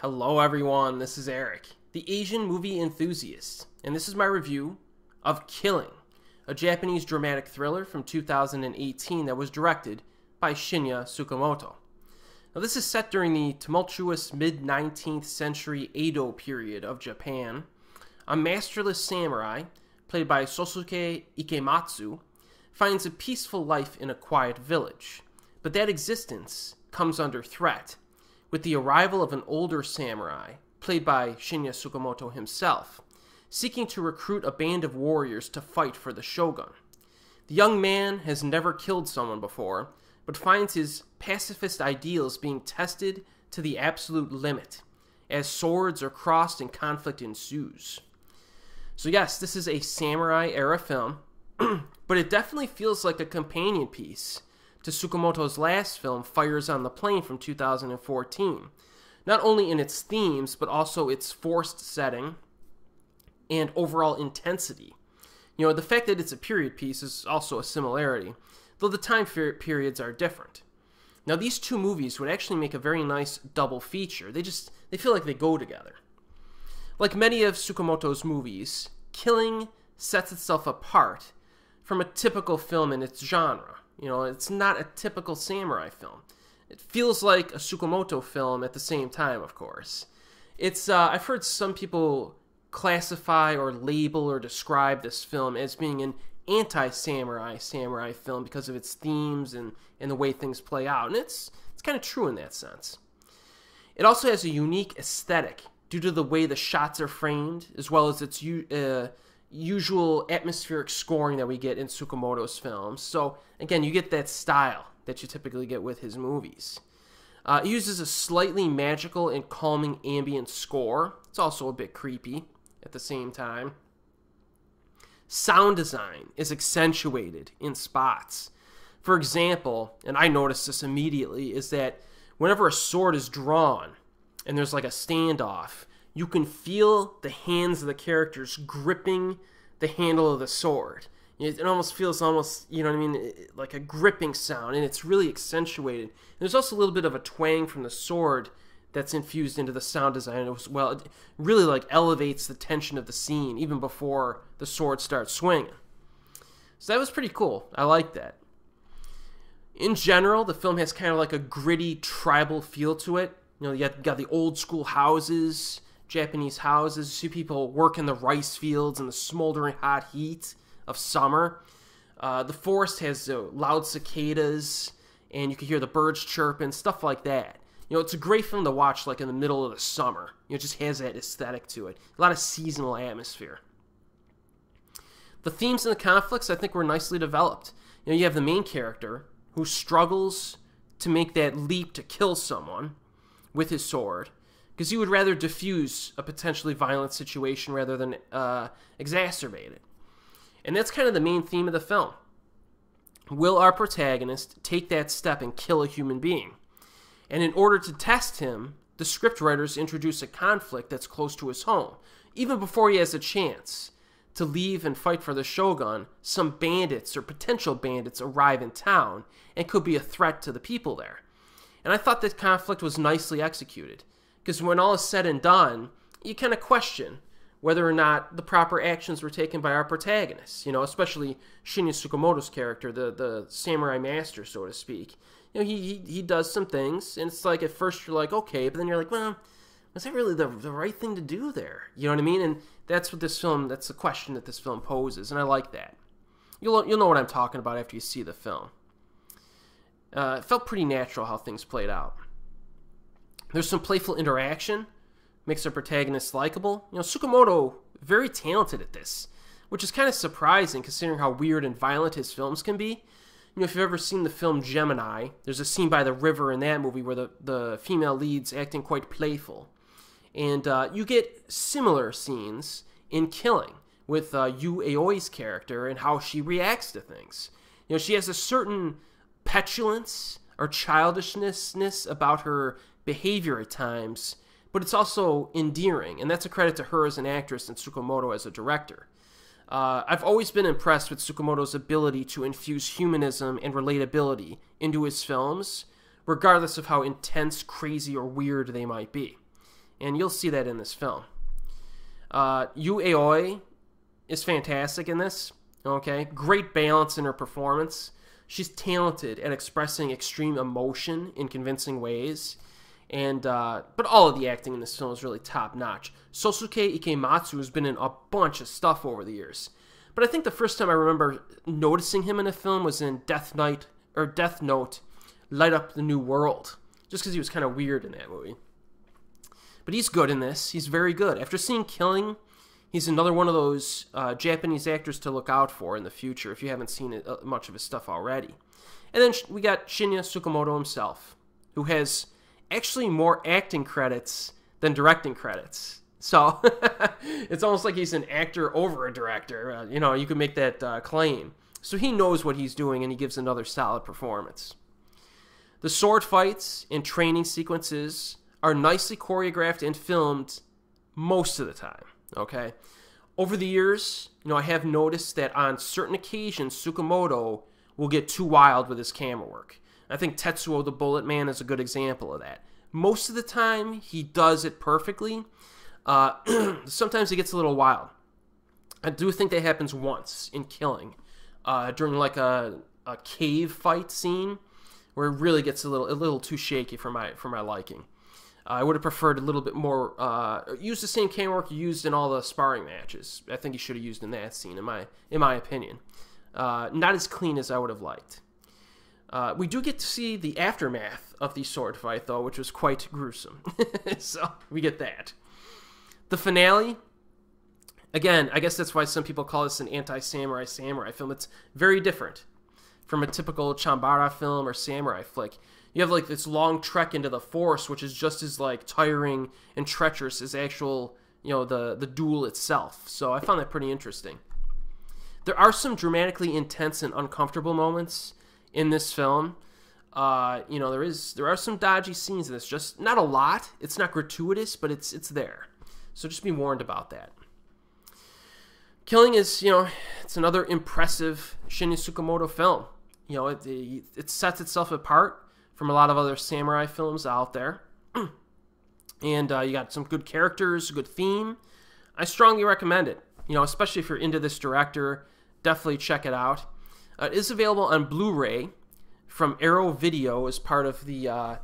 Hello, everyone. This is Erik, the Asian movie enthusiast, and this is my review of Killing, a Japanese dramatic thriller from 2018 that was directed by Shinya Tsukamoto. Now, this is set during the tumultuous mid 19th century Edo period of Japan. A masterless samurai, played by Sosuke Ikematsu, finds a peaceful life in a quiet village, but that existence comes under threat with the arrival of an older samurai, played by Shinya Tsukamoto himself, seeking to recruit a band of warriors to fight for the shogun. The young man has never killed someone before, but finds his pacifist ideals being tested to the absolute limit as swords are crossed and conflict ensues. So, yes, this is a samurai era film, but it definitely feels like a companion piece to Tsukamoto's last film, Fires on the Plain from 2014, not only in its themes, but also its forced setting and overall intensity. You know, the fact that it's a period piece is also a similarity, though the time periods are different. Now, these two movies would actually make a very nice double feature. They just they feel like they go together. Like many of Tsukamoto's movies, Killing sets itself apart from a typical film in its genre. You know, it's not a typical samurai film. It feels like a Tsukamoto film at the same time, of course. It's uh, I've heard some people classify or label or describe this film as being an anti-samurai samurai film because of its themes and, and the way things play out. And it's it's kind of true in that sense. It also has a unique aesthetic due to the way the shots are framed, as well as its uh, usual atmospheric scoring that we get in Tsukamoto's films. So, again, you get that style that you typically get with his movies. Uh, it uses a slightly magical and calming ambient score. It's also a bit creepy at the same time. Sound design is accentuated in spots. For example, and I noticed this immediately, is that whenever a sword is drawn and there's like a standoff, you can feel the hands of the characters gripping the handle of the sword. It almost feels almost, you know what I mean, like a gripping sound, and it's really accentuated. And there's also a little bit of a twang from the sword that's infused into the sound design as well. It really like elevates the tension of the scene even before the sword starts swinging. So that was pretty cool. I like that. In general, the film has kind of like a gritty tribal feel to it. You know, you got, you got the old school houses, Japanese houses. You see people work in the rice fields in the smoldering hot heat of summer. Uh, the forest has uh, loud cicadas, and you can hear the birds chirping, stuff like that. You know, it's a great film to watch like in the middle of the summer. You know, it just has that aesthetic to it. A lot of seasonal atmosphere. The themes and the conflicts, I think, were nicely developed. You know, you have the main character who struggles to make that leap to kill someone with his sword because he would rather diffuse a potentially violent situation rather than uh, exacerbate it. And that's kind of the main theme of the film. Will our protagonist take that step and kill a human being? And in order to test him, the scriptwriters introduce a conflict that's close to his home. Even before he has a chance to leave and fight for the shogun, some bandits or potential bandits arrive in town and could be a threat to the people there. And I thought that conflict was nicely executed. Because when all is said and done, you kind of question whether or not the proper actions were taken by our protagonists, you know, especially Shinya Tsukamoto's character, the, the samurai master, so to speak. You know, he, he, he does some things, and it's like at first you're like, okay, but then you're like, well, was that really the, the right thing to do there? You know what I mean? And that's what this film, that's the question that this film poses, and I like that. You'll, you'll know what I'm talking about after you see the film. Uh, it felt pretty natural how things played out. There's some playful interaction, makes our protagonist likable. You know, Tsukamoto very talented at this, which is kind of surprising considering how weird and violent his films can be. You know, if you've ever seen the film Gemini, there's a scene by the river in that movie where the, the female lead's acting quite playful. And uh, you get similar scenes in Killing with uh, Yu Aoi's character and how she reacts to things. You know, she has a certain petulance or childishness about her behavior at times, but it's also endearing, and that's a credit to her as an actress and Tsukamoto as a director. Uh, I've always been impressed with Tsukamoto's ability to infuse humanism and relatability into his films, regardless of how intense, crazy, or weird they might be. and you'll see that in this film. Uh, Yu Aoi is fantastic in this. Okay, great balance in her performance. She's talented at expressing extreme emotion in convincing ways, and uh, but all of the acting in this film is really top notch. Sosuke Ikematsu has been in a bunch of stuff over the years, but I think the first time I remember noticing him in a film was in Death Night or Death Note, Light Up the New World, just because he was kind of weird in that movie. But he's good in this. He's very good. After seeing Killing, he's another one of those uh, Japanese actors to look out for in the future if you haven't seen it, uh, much of his stuff already. And then we got Shinya Tsukamoto himself, who has actually more acting credits than directing credits. So it's almost like he's an actor over a director. Uh, you know, you could make that uh, claim. So he knows what he's doing and he gives another solid performance. The sword fights and training sequences are nicely choreographed and filmed most of the time. Okay. Over the years, you know, I have noticed that on certain occasions, Tsukamoto will get too wild with his camera work. I think Tetsuo the Bullet Man is a good example of that. Most of the time, he does it perfectly. Uh, sometimes it gets a little wild. I do think that happens once in Killing, uh, during like a, a cave fight scene, where it really gets a little a little too shaky for my for my liking. I would have preferred a little bit more. Uh, use the same camera work used in all the sparring matches. I think he should have used in that scene, in my in my opinion. Uh, not as clean as I would have liked. Uh, we do get to see the aftermath of the sword fight, though, which was quite gruesome. so we get that. The finale. Again, I guess that's why some people call this an anti-samurai samurai film. It's very different from a typical Chambara film or samurai flick you have like this long trek into the forest, which is just as like tiring and treacherous as actual, you know, the the duel itself. So I found that pretty interesting. There are some dramatically intense and uncomfortable moments in this film. Uh, you know, there is there are some dodgy scenes in this. Just not a lot. It's not gratuitous, but it's it's there. So just be warned about that. Killing is, you know, it's another impressive Shinya Tsukamoto film. You know, it, it sets itself apart from a lot of other samurai films out there. and uh, you got some good characters, good theme. I strongly recommend it. You know, especially if you're into this director, definitely check it out. Uh, it is available on Blu-ray from Arrow Video as part of the uh,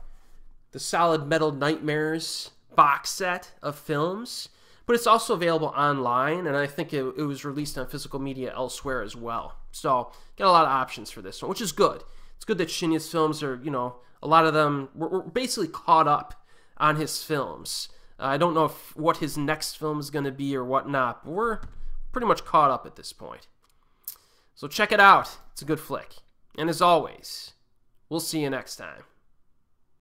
the Solid Metal Nightmares box set of films. But it's also available online, and I think it, it was released on physical media elsewhere as well. So, got a lot of options for this one, which is good it's good that Shinya's films are, you know, a lot of them we're, we're basically caught up on his films. Uh, I don't know if, what his next film is going to be or whatnot, but we're pretty much caught up at this point. So check it out. It's a good flick. And as always, we'll see you next time.